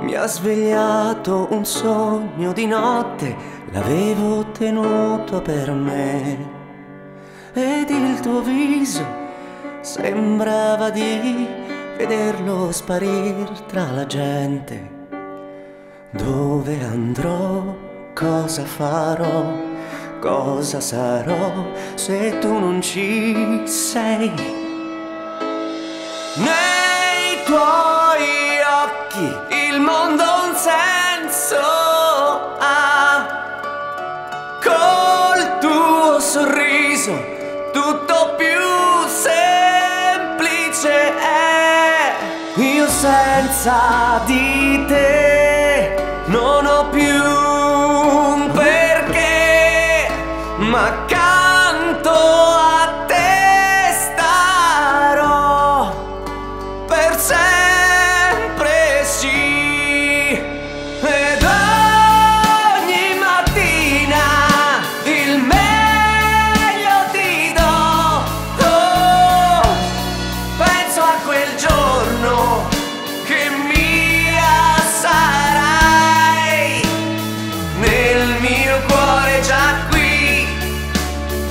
Mi ha svegliato un sogno di notte, l'avevo tenuto per me. Ed il tuo viso sembrava di vederlo sparire tra la gente. Dove andrò? Cosa farò? Cosa sarò se tu non ci sei? Sorriso tutto più semplice è. Io senza di te non ho più un perché, ma accanto a te starò per sempre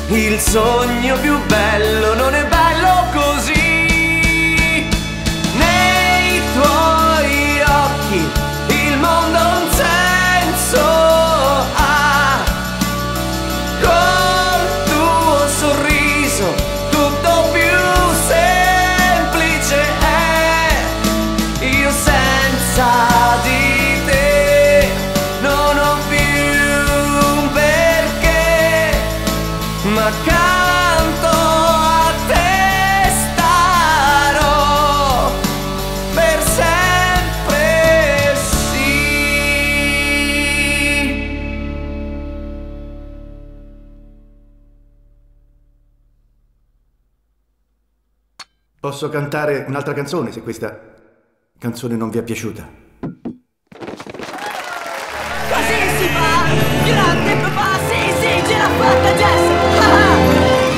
Il sogno più bello non è bello ma accanto a te per sempre sì. Posso cantare un'altra canzone se questa canzone non vi è piaciuta.